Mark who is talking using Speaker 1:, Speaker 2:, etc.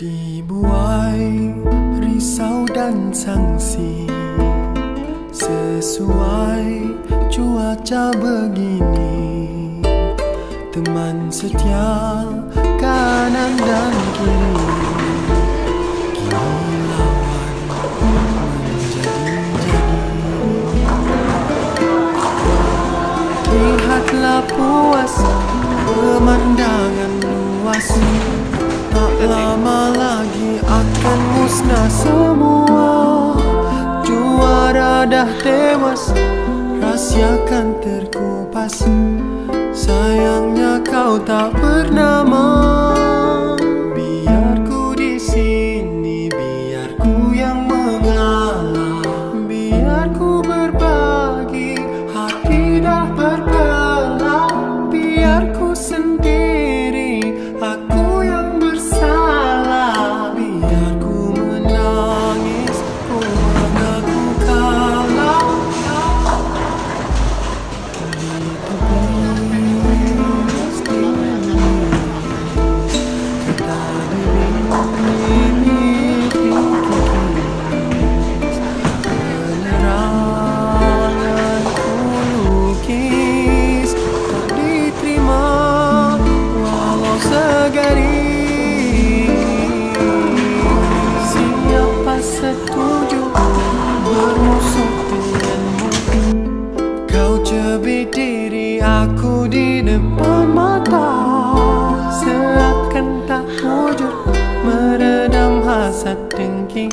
Speaker 1: Dibuai risau dan sangsi. Sesuai cuaca begini Teman setia kanan dan kiri. Lihatlah puas pemandangan luas Tak lama lagi akan musnah semua. Juara dah tewas Rahsiakan terkupas. Sayangnya kau tak bernama aku di depan mata. Seakan tak wujud meredam hasad dengki